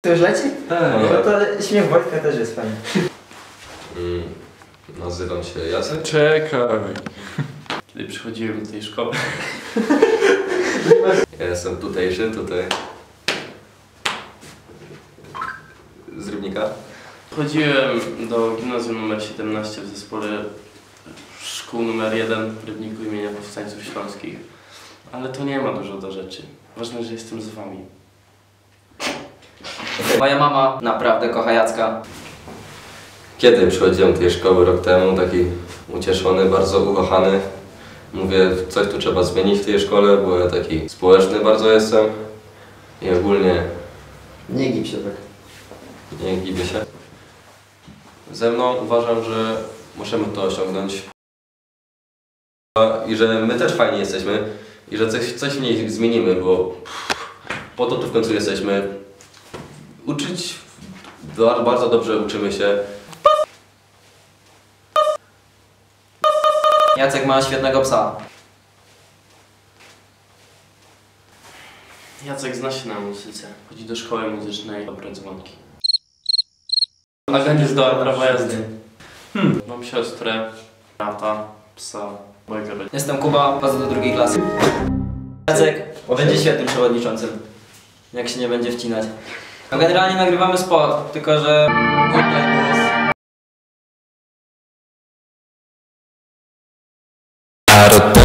To już leci? Tak. No to śmiech Wojtka też jest fajny. Mm, nazywam się Jacek. Czekaj. Kiedy przychodziłem do tej szkoły, Ja jestem tutejszy, tutaj. Z Rybnika. chodziłem do gimnazjum nr 17 w zespole szkół numer 1 w Rybniku imienia Powstańców Śląskich. Ale to nie ma dużo do rzeczy. Ważne, że jestem z wami. Moja mama naprawdę kocha Jacka. Kiedy przychodziłem do tej szkoły rok temu, taki ucieszony, bardzo ukochany. Mówię, coś tu trzeba zmienić w tej szkole, bo ja taki społeczny bardzo jestem. I ogólnie Nie gib się tak. nie gibię się. Ze mną uważam, że możemy to osiągnąć. I że my też fajni jesteśmy. I że coś, coś w niej zmienimy, bo po to tu w końcu jesteśmy. Bardzo dobrze uczymy się. Jacek ma świetnego psa. Jacek zna się na muzyce. Chodzi do szkoły muzycznej, dobre dzwonki. Aga nie zdała prawa jazdy. Hmm. Mam siostrę, brata, psa, będzie. Jestem Kuba, chodzę do drugiej klasy. Jacek będzie świetnym przewodniczącym. Jak się nie będzie wcinać. No generalnie nagrywamy spot, tylko że... Naród